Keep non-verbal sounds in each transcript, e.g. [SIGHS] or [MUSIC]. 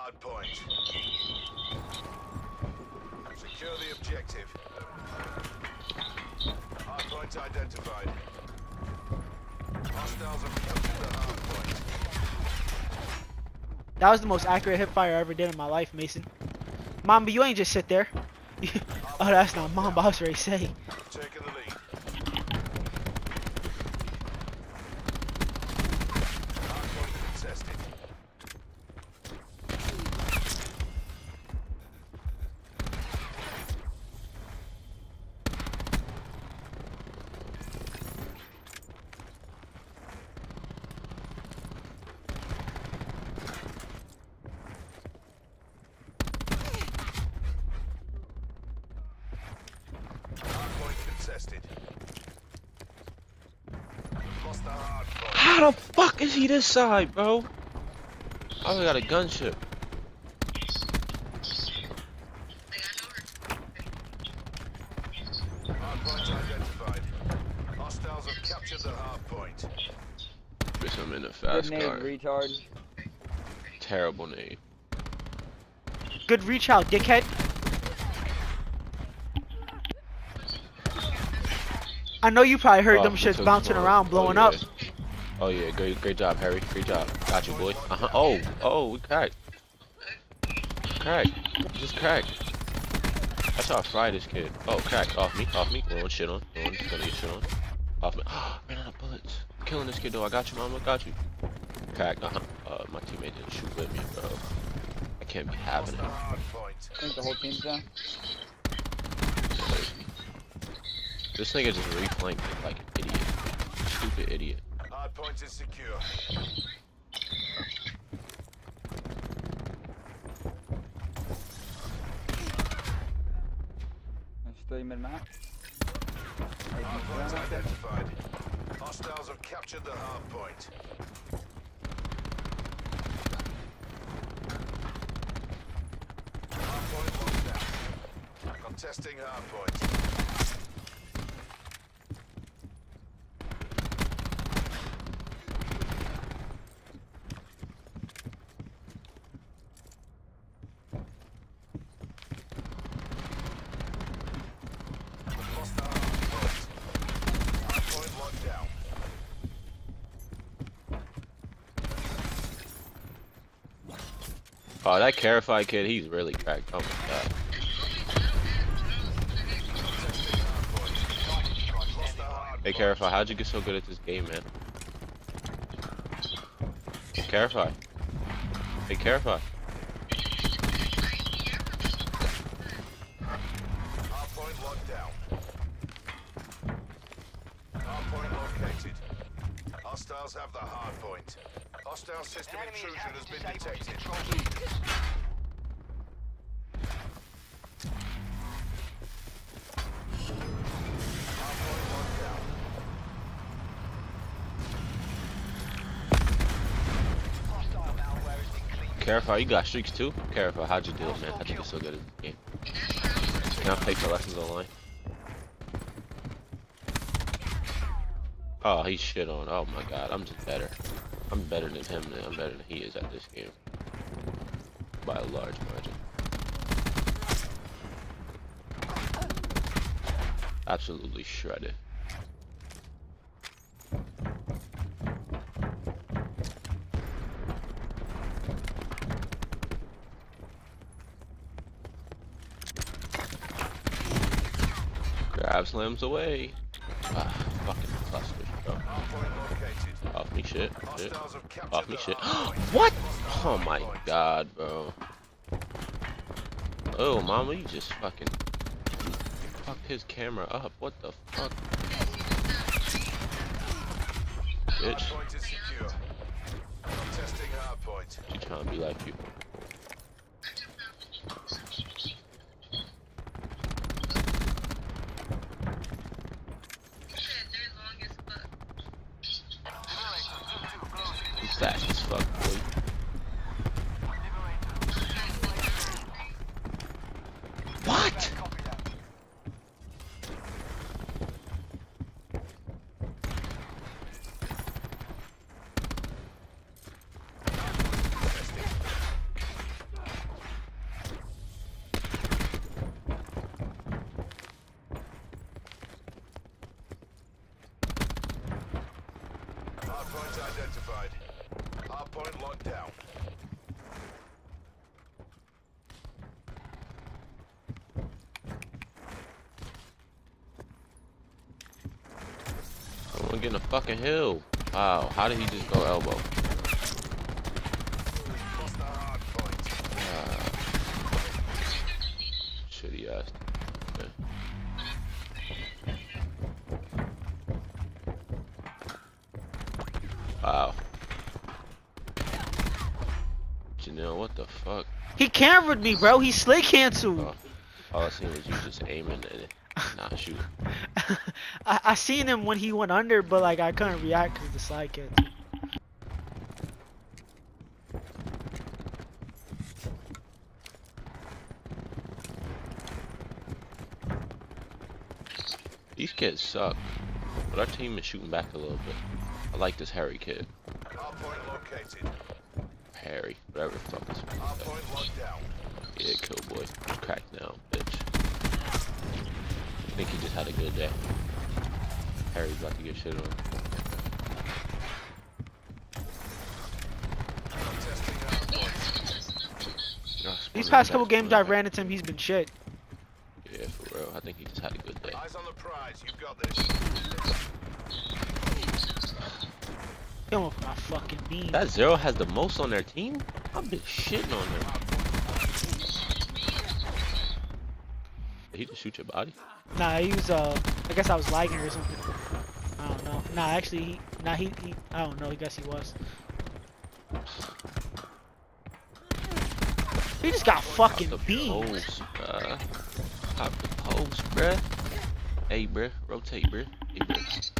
hard point. Secure the objective. Hard point identified. Hostiles captured the hard point. That was the most accurate hip fire I ever did in my life, Mason. Mamba, you ain't just sit there. [LAUGHS] oh, that's not Mamba. I was ready to say. Taking the lead. Hard point contested. Hard point contested. Lost the hard point. How the fuck is he this side, bro? I only got a gunship. Hard point identified. Hostiles have captured the hard point. Bitch, I'm in a Good fast name, car. retard. Terrible name. Good reach out, dickhead. I know you probably heard Oh, them he shits bouncing smoke. around, Oh, blowing yeah. up. Oh yeah, great, great job, Harry. Great job. Got you, boy. Uh huh. Oh, oh, we cracked. Crack. Just crack. That's how I fry this kid. Oh, crack. Off me. Off me. No shit on. No gonna get shit on. Off me. Ran out of bullets. I'm killing this kid though. I got you, mama. Got you. Crack. Uh huh. Uh, my teammate didn't shoot with me, bro. I can't be having it. I think the whole team's down. This nigga just reflanked like an idiot. Stupid idiot. Point is secure. There's three mid-map. Hard point identified. Hostiles have captured the hard point. Hard point locked down. Contesting hard point. Lost the hard point. Hard point locked down. Oh, that Karofy kid, he's really cracked. Oh my god. Hey, Karofy, how'd you get so good at this game, man? Karofy. Hey, Karofy. Hard point. Hostile system intrusion has been detected. Hard point locked down. Karofy, you got streaks too? Karofy, how'd you do it, man? How'd you get so good at this game? Can I take the lessons online? Oh, he's shit on. Oh my god, I'm just better. I'm better than him, man. I'm better than he is at this game. By a large margin. Absolutely shredded. Grab slams away. Shit. shit. Hostiles have captured Off me shit. [GASPS] what? Oh my god, bro. Oh, mama, you just fucking fucked his camera up. What the fuck? Bitch, point is secure. Contesting hard point. she trying to be like. You fast as fuck, boy. What? point locked down. I want to get in a fucking hill. Wow, how did he just go elbow? Ah. Lost the hard point. Shitty ass. Wow. Janelle, what the fuck? He cambered me, bro. He slick canceled. Oh. All I seen was you just aiming at it, not shooting. [LAUGHS] I, I seen him when he went under, but like I couldn't react because the slide kick. These kids suck, but our team is shooting back a little bit. I like this Harry kid. Hard point located. Harry, whatever the fuck his Hard point locked down. is. Yeah, kill boy. Crack now, bitch. I think he just had a good day. Harry's about to get shit on. Testing hard point. These past couple games I've ran into him, he's been shit. Yeah, for real. I think he just had a good day. Eyes on the prize. You've got this. He almost my fucking beam. That zero has the most on their team? I've been shitting on them. He just shoot your body? Nah, he was uh, I guess I was lagging or something. I don't know. Nah, actually, he, nah, he, he, I don't know. I guess he was. He just got fucking the beamed. post, bruh. Pop the post, bruh. Hey, bruh. Rotate, bruh. Hey, bruh.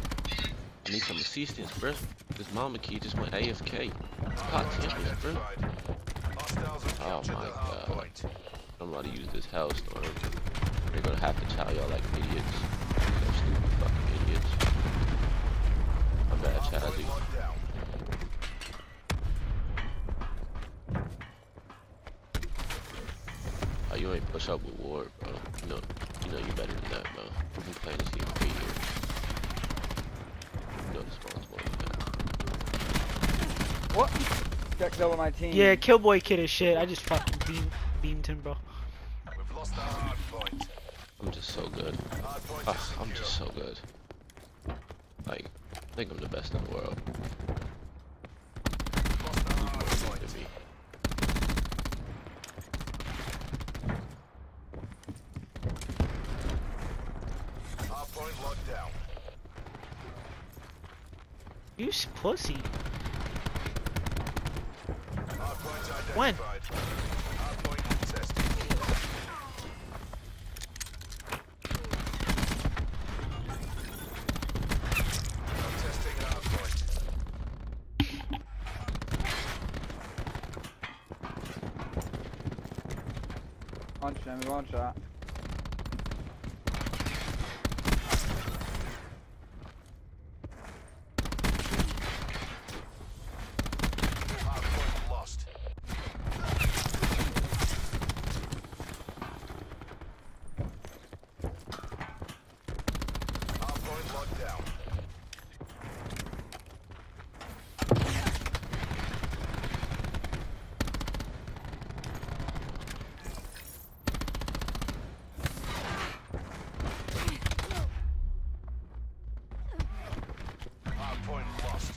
I need some assistance, bruh. This mama kid just went AFK. Pot tempers, bruh. Oh my God. I'm about to use this hellstorm. They're gonna have to tell y'all like idiots. They're stupid fucking idiots. My bad, Hard Chazzy. point locked. Oh, you ain't push up with war, bro. You know, you know you better than that, bro. We've been playing this game for years. You know the spawn's more than that. What? Checked over my team. Yeah, Killboy kid is shit. I just fucking beamed, beamed him, bro. So good. Point Ah. I'm just so good. Like, I think I'm the best in the world. Lost the hard Look point. at me. Hard point locked down. You s- pussy. Hard point When? identified. Hard point contested. Contesting hard point. One shot, one shot. Hard point lost. Hard point locked down. Hard point lost.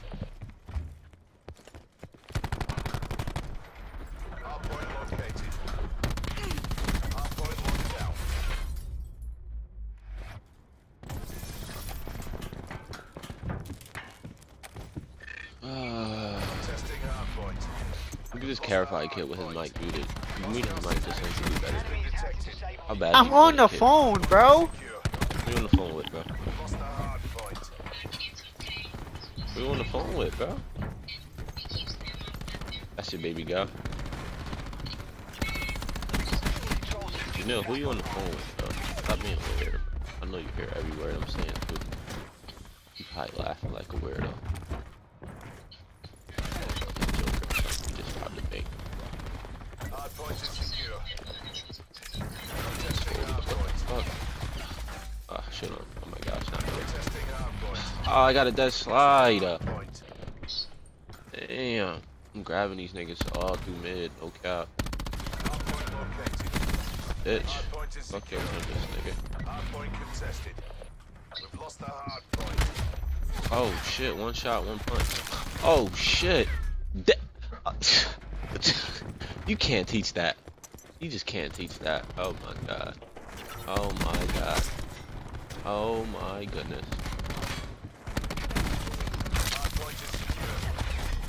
Hard point located. Hard point locked down. Ah, Testing hard point. Look at this Karofy kid with his mic muted. You mute his mic just be better. How bad? I'm on the kid? phone, bro. You on the phone with, bro? Lost the hard point. Who you on the phone with, bro? That's your baby girl. Janelle, who you on the phone with, bro? Stop being weird. I know you hear every word I'm saying, too. You probably laughing like a weirdo. Fucking joker or something. You just robbed the bank. Ah, shit. Oh my gosh. Oh, I got a dead slide. Hard point. Damn. I'm grabbing these niggas all through mid. No. Bitch. Fuck your nigga. Oh shit, one shot, one punch. Oh shit. Da- [LAUGHS] [LAUGHS] you can't teach that. You just can't teach that. Oh my god. Oh my god. Oh my goodness. Hardpoint is secure.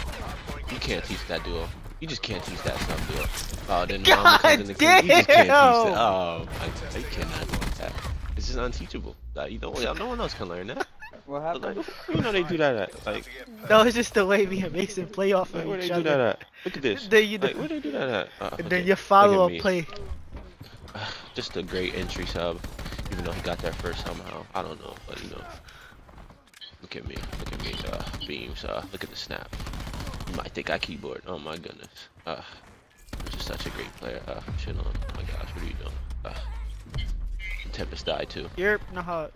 Hardpoint You can't teach that duo. You just can't teach that stuff duo. Oh, then God [LAUGHS] mama comes in the clip. You just can't teach that. Oh my god. You cannot teach that. It's just unteachable. You know, no one else can learn that. What Like, happened? you know they do that at. Like, to get No, it's just the way me and Mason play off like of where they each do that other. at? Look at this. Then you Like, where they do that at? Uh, And then at- your follow-up play. [SIGHS] Just a great entry sub, even though he got there first somehow. I don't know, but you know. Look at me, look at me, uh, beams, uh, look at the snap. You might think I keyboard, oh my goodness. Uh, I'm just such a great player, uh, shit on, oh my gosh, what are you doing? Uh, Tempest died too. You're no.